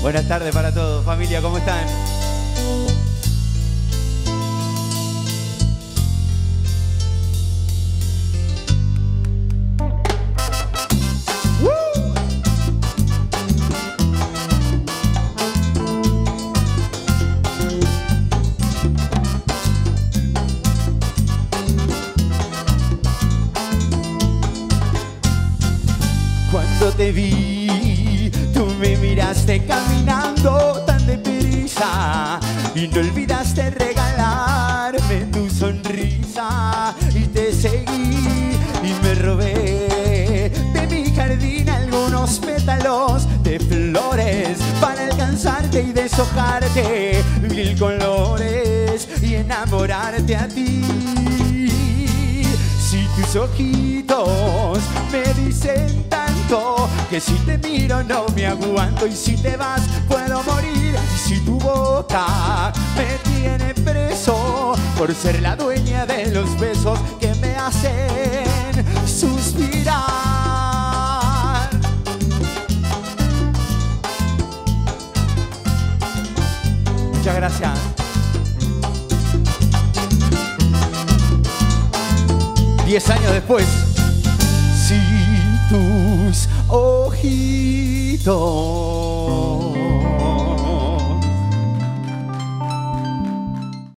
Buenas tardes para todos, familia, ¿cómo están? Cuando te vi, tú me miraste caminando tan deprisa y no olvidaste regalarme tu sonrisa y te seguí y me robé de mi jardín algunos pétalos de flores para alcanzarte y deshojarte mil colores y enamorarte a ti. Si tus ojitos que si te miro no me aguanto y si te vas puedo morir y si tu boca me tiene preso por ser la dueña de los besos que me hacen suspirar. Muchas gracias. Diez años después, tus ojitos